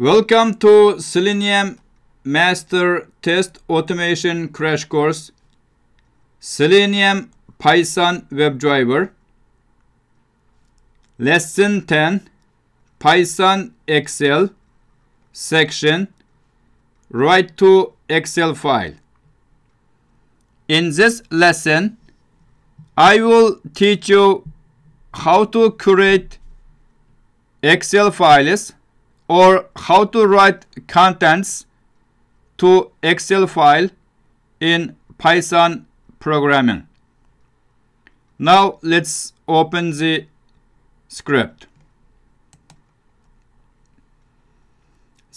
Welcome to Selenium Master Test Automation Crash Course. Selenium Python WebDriver Lesson 10 Python Excel Section. Write to Excel file. In this lesson I will teach you how to create Excel files or how to write contents to Excel file in Python programming. Now let's open the script.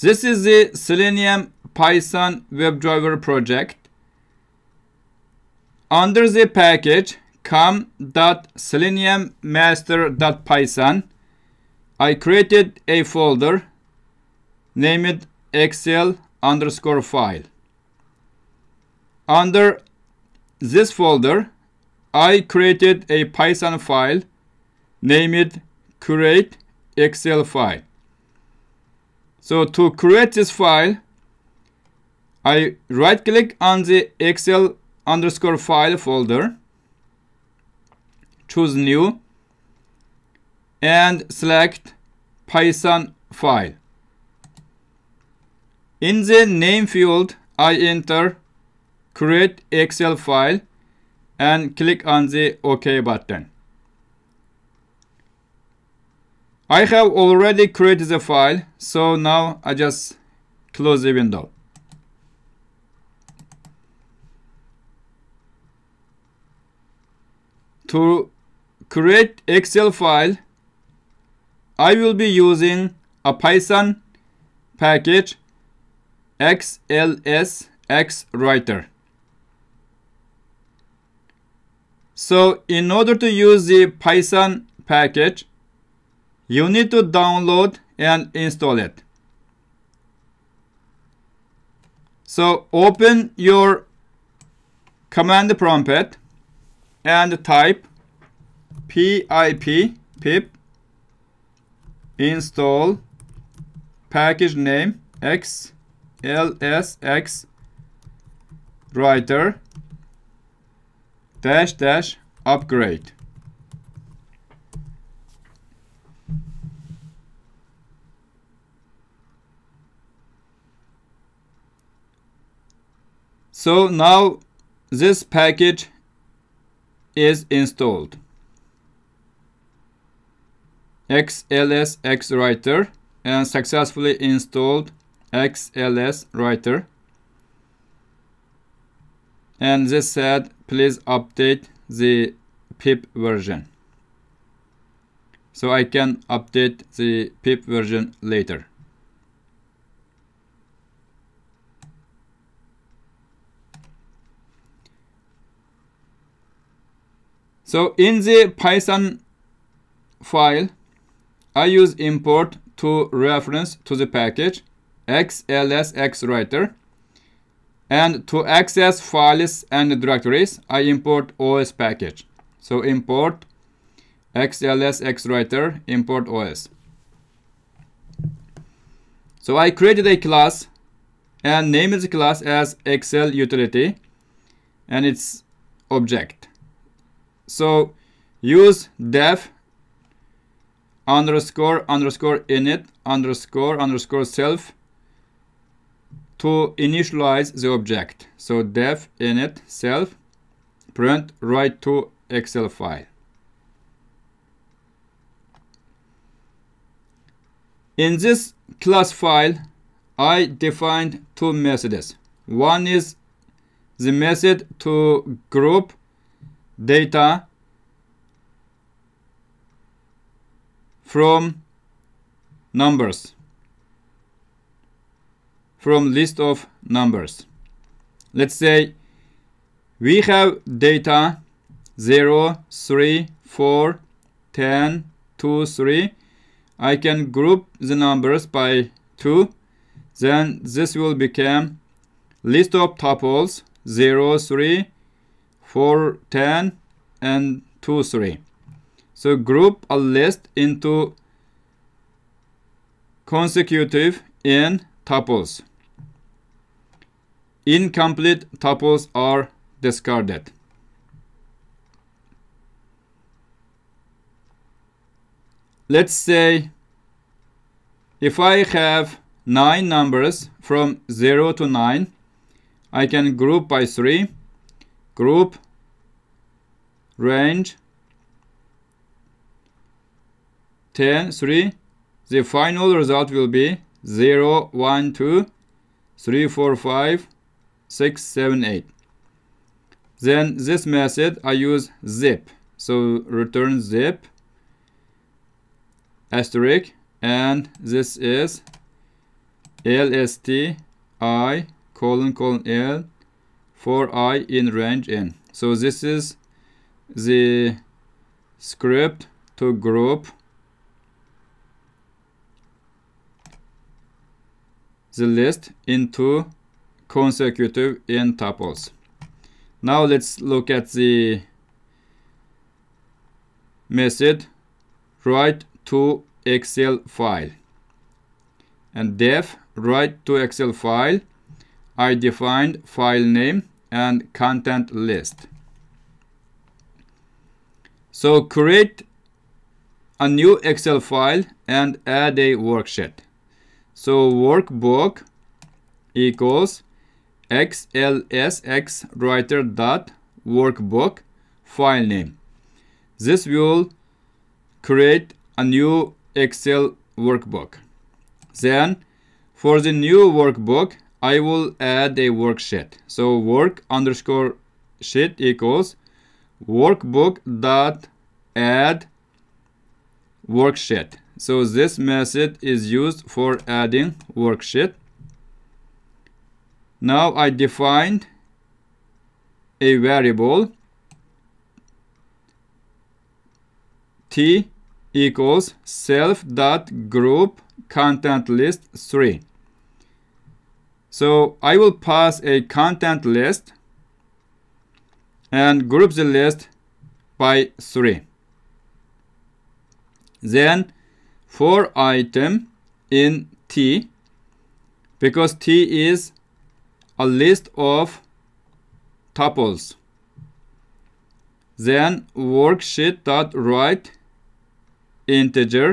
This is the Selenium Python WebDriver project. Under the package com.seleniummaster.python I created a folder named excel underscore file. Under this folder, I created a Python file named create excel file. So to create this file, I right click on the excel underscore file folder, choose new, and select Python file. In the name field, I enter create Excel file and click on the OK button. I have already created the file, so now I just close the window. To create Excel file, I will be using a Python package XLSX writer. So in order to use the Python package, you need to download and install it. So open your command prompt and type pip pip install package name x lsx writer dash dash upgrade. So now this package is installed. Xlsx writer and successfully installed xls writer. And this said please update the pip version. So I can update the pip version later. So in the Python file I use import to reference to the package xlsx writer and to access files and directories I import OS package. So import xlsx writer import OS so I created a class and named the class as Excel utility and its object. So use def underscore underscore init underscore underscore self to initialize the object. So def init self print write to Excel file. In this class file, I defined two methods. One is the method to group data from numbers from list of numbers. Let's say we have data 0 3 4 10 2 3 I can group the numbers by 2 then this will become list of tuples 0 3 4 10 and 2 3 so group a list into consecutive in tuples. Incomplete tuples are discarded. Let's say if I have 9 numbers from 0 to 9, I can group by 3, group, range, 10, 3. The final result will be 0, 1, 2, 3, 4, 5, 6, 7, 8. Then this method I use zip. So return zip asterisk and this is lst i colon colon l for i in range n. So this is the script to group the list into consecutive n-tuples. Now let's look at the method write to Excel file and def write to Excel file I defined file name and content list. So create a new Excel file and add a worksheet. So workbook equals xlsx writer dot workbook file name. This will create a new Excel workbook. Then for the new workbook, I will add a worksheet. So work underscore sheet equals workbook dot add worksheet. So this method is used for adding worksheet. Now I defined a variable t equals self dot group content list 3. So I will pass a content list and group the list by 3. Then for item in T because T is a list of tuples. Then worksheet dot write integer.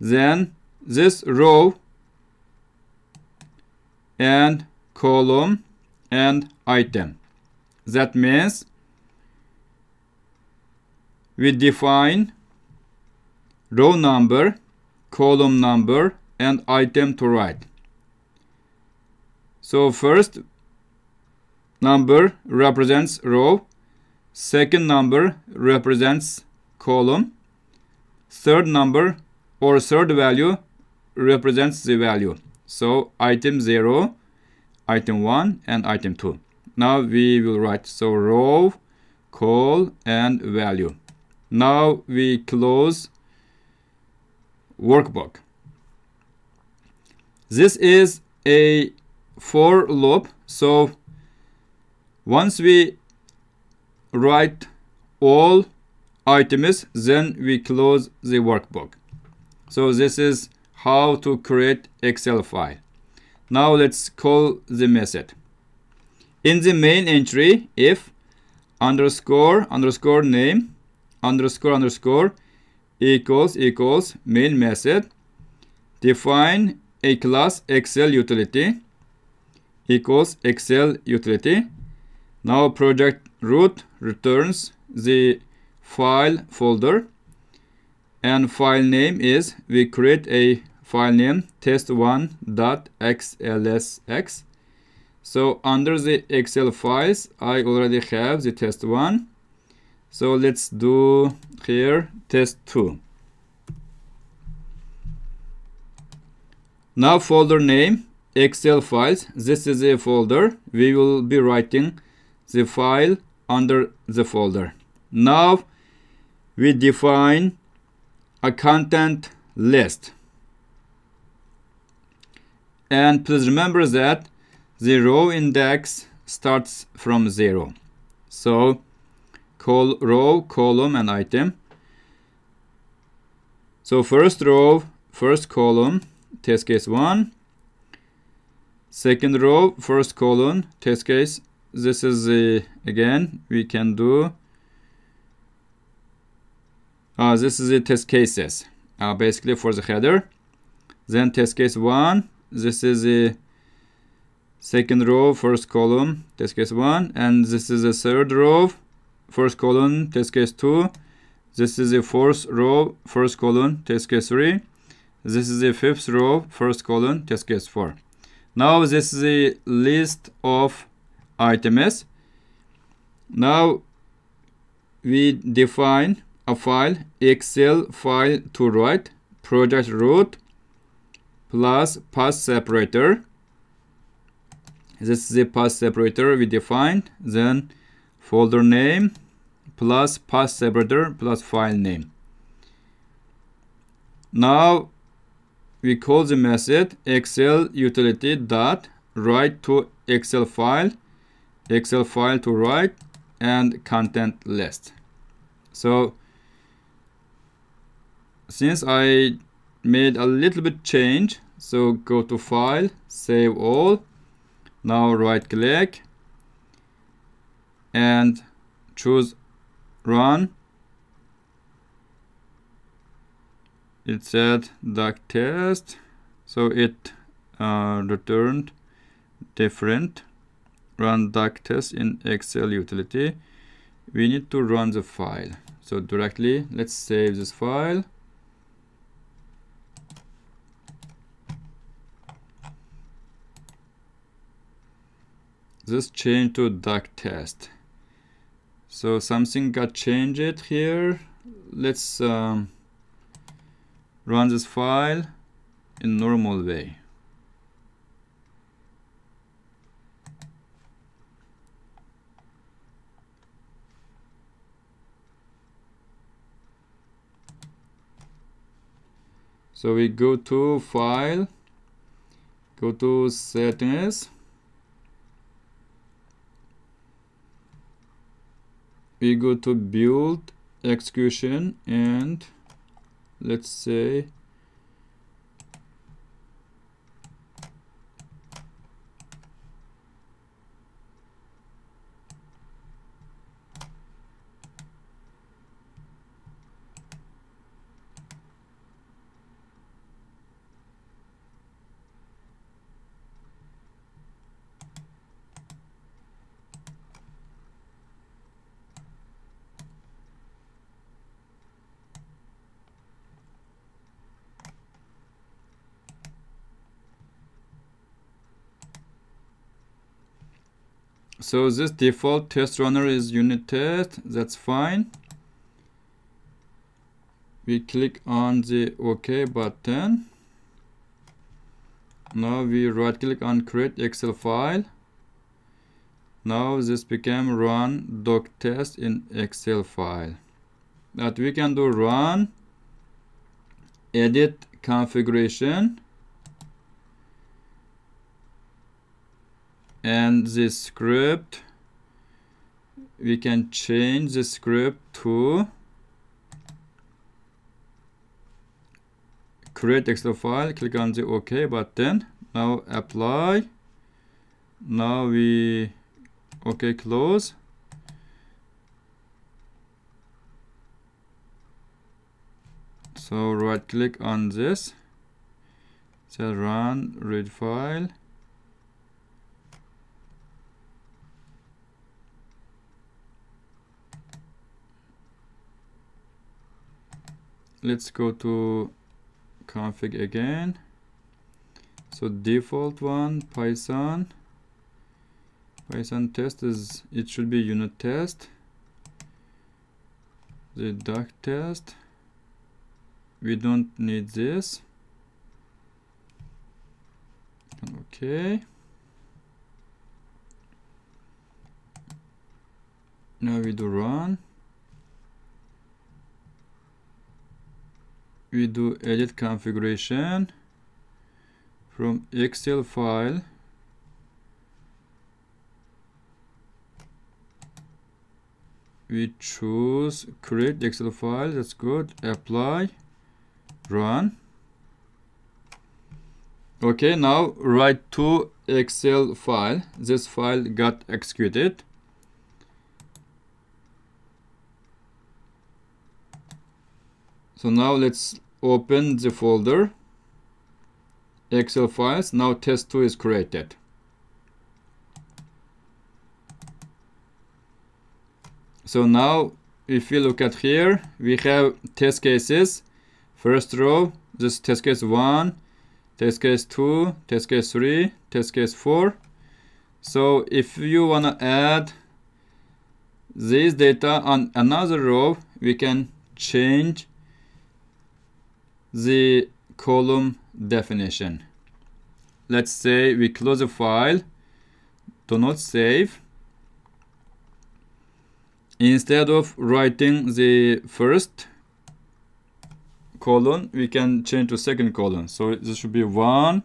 Then this row and column and item. That means we define row number, column number, and item to write. So first number represents row, second number represents column, third number or third value represents the value. So item 0, item 1, and item 2. Now we will write so row, col, and value. Now we close workbook. This is a for loop. So once we write all items, then we close the workbook. So this is how to create Excel file. Now let's call the method. In the main entry, if underscore underscore name underscore underscore equals equals main method define a class excel utility equals excel utility. Now project root returns the file folder and file name is we create a file name test1.xlsx so under the excel files i already have the test1 so let's do here test 2. Now folder name Excel files. This is a folder. We will be writing the file under the folder. Now we define a content list. And please remember that the row index starts from 0. So col row, column, and item. So first row, first column, test case 1 second row first column test case. This is the again we can do uh, this is the test cases. Uh, basically for the header. Then test case 1 this is the second row first column test case 1 and this is the third row first column test case 2 this is the fourth row first column test case 3 this is the fifth row first column test case 4 now this is the list of items. Now we define a file excel file to write project root plus path separator. This is the path separator we defined then folder name plus path separator plus file name. Now we call the method excel utility dot write to excel file excel file to write and content list. So since I made a little bit change so go to file save all now right click and choose run it said duck test. So it uh, returned different. Run doctest in excel utility. We need to run the file. So directly let's save this file. This change to doctest. So something got changed here. Let's um, run this file in normal way. So we go to file go to settings. We go to build execution and let's say so this default test runner is unit test. That's fine. We click on the ok button. Now we right click on create excel file. Now this became run doc test in excel file. That we can do run edit configuration and this script we can change the script to create excel file click on the ok button. Now apply. Now we ok close. So right click on this. So run read file let's go to config again. So default one python. Python test is it should be unit test. The duck test. We don't need this. Okay. Now we do run we do edit configuration from excel file. We choose create excel file that's good. Apply run. Okay now write to excel file. This file got executed. So now let's open the folder. Excel files. Now test2 is created. So now if we look at here we have test cases. First row this test case 1 test case 2 test case 3 test case 4 so if you want to add this data on another row we can change the column definition. Let's say we close the file. Do not save. Instead of writing the first colon we can change to second colon so this should be one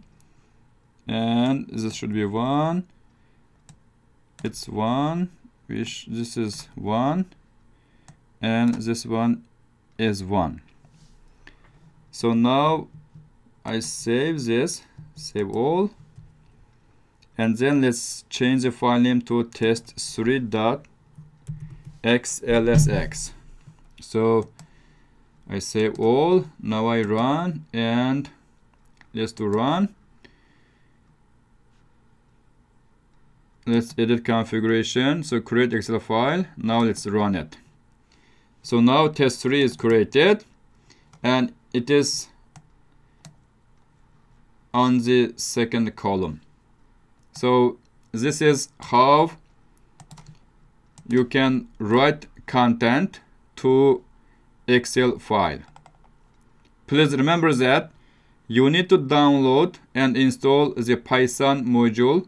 and this should be one. It's one which this is one and this one is one so now I save this save all. And then let's change the file name to test3.xlsx so I save all. Now I run and let's do run. Let's edit configuration. So create excel file. Now let's run it. So now test3 is created. And it is on the second column so this is how you can write content to Excel file. Please remember that you need to download and install the Python module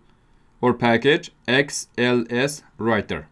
or package XLS Writer.